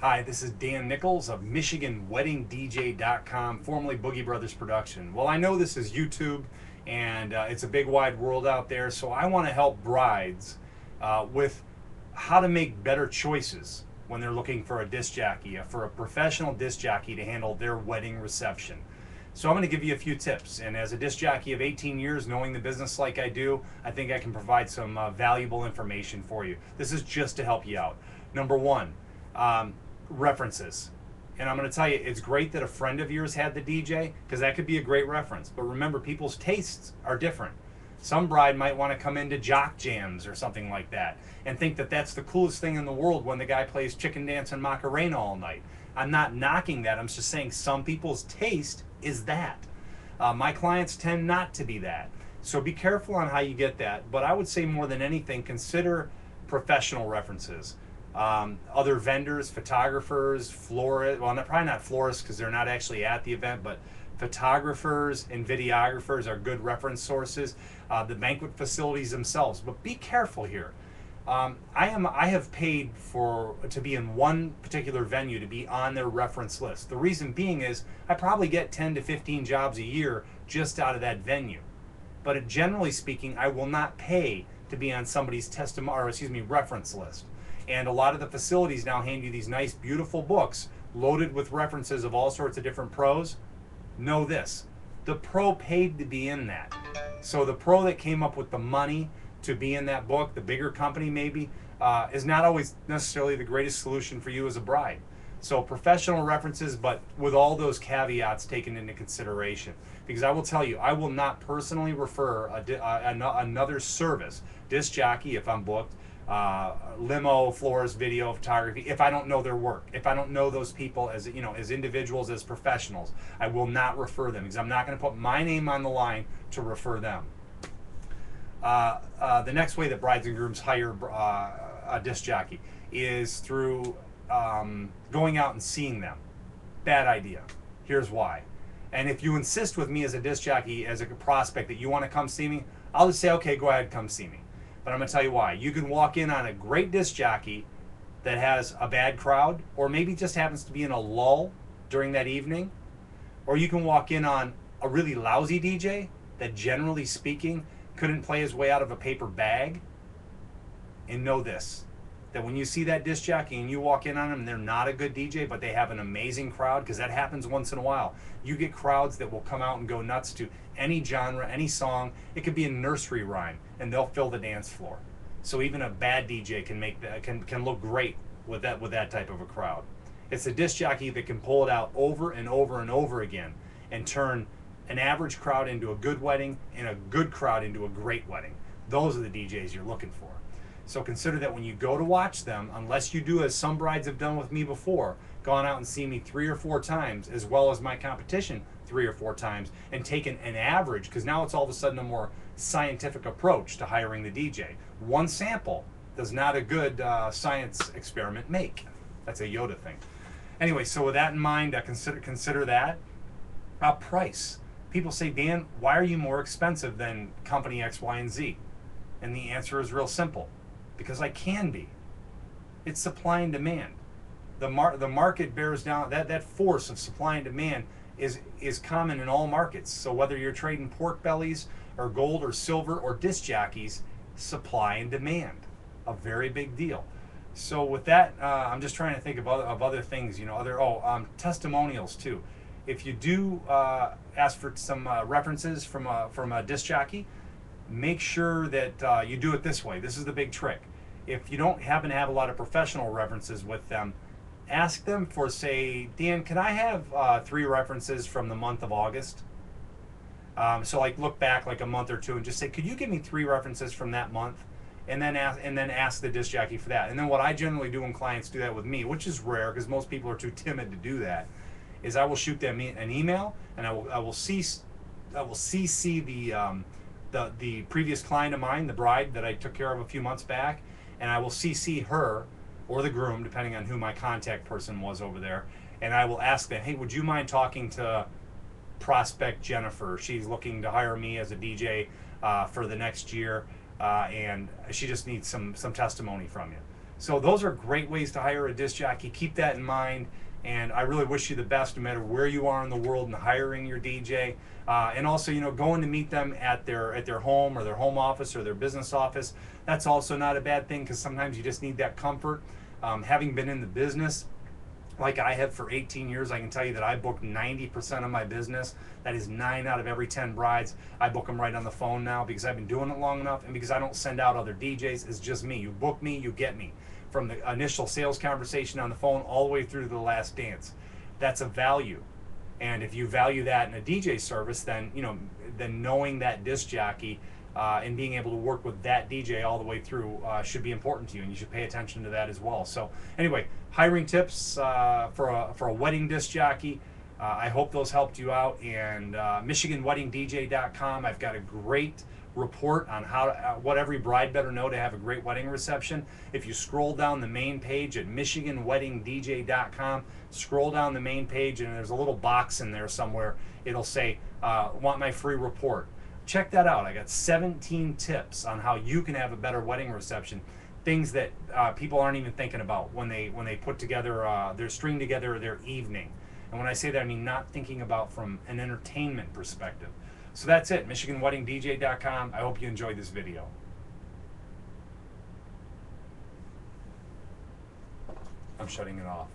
Hi, this is Dan Nichols of MichiganWeddingDJ.com, formerly Boogie Brothers Production. Well, I know this is YouTube and uh, it's a big wide world out there, so I want to help brides uh, with how to make better choices when they're looking for a disc jockey, uh, for a professional disc jockey to handle their wedding reception. So I'm going to give you a few tips. And as a disc jockey of 18 years, knowing the business like I do, I think I can provide some uh, valuable information for you. This is just to help you out. Number one, um, references. And I'm going to tell you, it's great that a friend of yours had the DJ because that could be a great reference. But remember, people's tastes are different. Some bride might want to come into jock jams or something like that and think that that's the coolest thing in the world when the guy plays chicken dance and Macarena all night. I'm not knocking that. I'm just saying some people's taste is that. Uh, my clients tend not to be that. So be careful on how you get that. But I would say more than anything, consider professional references. Um, other vendors, photographers, florists, well, not, probably not florists because they're not actually at the event, but photographers and videographers are good reference sources. Uh, the banquet facilities themselves. But be careful here. Um, I am I have paid for to be in one particular venue to be on their reference list. The reason being is I probably get 10 to 15 jobs a year just out of that venue. But generally speaking, I will not pay to be on somebody's testimony or excuse me reference list. And a lot of the facilities now hand you these nice beautiful books loaded with references of all sorts of different pros. Know this. The pro paid to be in that. So the pro that came up with the money to be in that book, the bigger company maybe, uh, is not always necessarily the greatest solution for you as a bride. So professional references, but with all those caveats taken into consideration. Because I will tell you, I will not personally refer a, uh, another service, disc jockey if I'm booked, uh, limo, florist, video, photography. If I don't know their work, if I don't know those people as you know as individuals, as professionals, I will not refer them because I'm not going to put my name on the line to refer them. Uh, uh, the next way that brides and grooms hire uh, a disc jockey is through um, going out and seeing them. Bad idea. Here's why. And if you insist with me as a disc jockey, as a prospect, that you want to come see me, I'll just say, okay, go ahead, come see me. But I'm going to tell you why. You can walk in on a great disc jockey that has a bad crowd, or maybe just happens to be in a lull during that evening, or you can walk in on a really lousy DJ that, generally speaking, couldn't play his way out of a paper bag. And know this that when you see that disc jockey and you walk in on them they're not a good DJ, but they have an amazing crowd, because that happens once in a while. You get crowds that will come out and go nuts to any genre, any song. It could be a nursery rhyme, and they'll fill the dance floor. So even a bad DJ can make that can can look great with that with that type of a crowd. It's a disc jockey that can pull it out over and over and over again and turn an average crowd into a good wedding and a good crowd into a great wedding. Those are the DJs you're looking for. So consider that when you go to watch them, unless you do as some brides have done with me before, gone out and seen me three or four times, as well as my competition three or four times, and taken an average, because now it's all of a sudden a more scientific approach to hiring the DJ. One sample does not a good uh, science experiment make. That's a Yoda thing. Anyway, so with that in mind, uh, consider consider that. Uh, price people say, Dan, why are you more expensive than company X, Y, and Z? And the answer is real simple because I can be. It's supply and demand. The, mar- the market bears down that, that force of supply and demand is, is common in all markets. So whether you're trading pork bellies or gold or silver or disc jockeys, supply and demand, a very big deal. So with that, uh, I'm just trying to think of other, of other things, you know, other, oh, um, testimonials too if you do uh, ask for some uh, references from a, from a disc jockey, make sure that uh, you do it this way. This is the big trick. If you don't happen to have a lot of professional references with them, ask them for, say, Dan, can I have uh, three references from the month of August? Um, so, like, look back like a month or two and just say, could you give me three references from that month? And then ask, and then ask the disc jockey for that. And then what I generally do when clients do that with me, which is rare because most people are too timid to do that, is I will shoot them an email and I will I will see I will CC the um, the the previous client of mine, the bride that I took care of a few months back, and I will CC her or the groom, depending on who my contact person was over there, and I will ask them, hey, would you mind talking to prospect Jennifer? She's looking to hire me as a DJ uh, for the next year, uh, and she just needs some some testimony from you. So those are great ways to hire a disc jockey. Keep that in mind. And I really wish you the best no matter where you are in the world in hiring your DJ. Uh, and also, you know, going to meet them at their at their home or their home office or their business office. That's also not a bad thing because sometimes you just need that comfort. Um, having been in the business, like I have for 18 years, I can tell you that I book 90% of my business. That is nine out of every 10 brides. I book them right on the phone now because I've been doing it long enough and because I don't send out other DJs. It's just me. You book me, you get me. From the initial sales conversation on the phone all the way through to the last dance. That's a value. And if you value that in a DJ service, then, you know, then knowing that disc jockey uh, and being able to work with that DJ all the way through uh, should be important to you, and you should pay attention to that as well. So, anyway, hiring tips uh, for a for a wedding disc jockey. Uh, I hope those helped you out. And uh, MichiganWeddingDJ.com. I've got a great report on how to, uh, what every bride better know to have a great wedding reception. If you scroll down the main page at MichiganWeddingDJ.com, scroll down the main page, and there's a little box in there somewhere. It'll say, uh, "Want my free report." check that out. I got 17 tips on how you can have a better wedding reception. Things that uh, people aren't even thinking about when they when they put together uh, their string together their evening. And when I say that, I mean not thinking about from an entertainment perspective. So that's it. MichiganWeddingDJ.com. I hope you enjoyed this video. I'm shutting it off.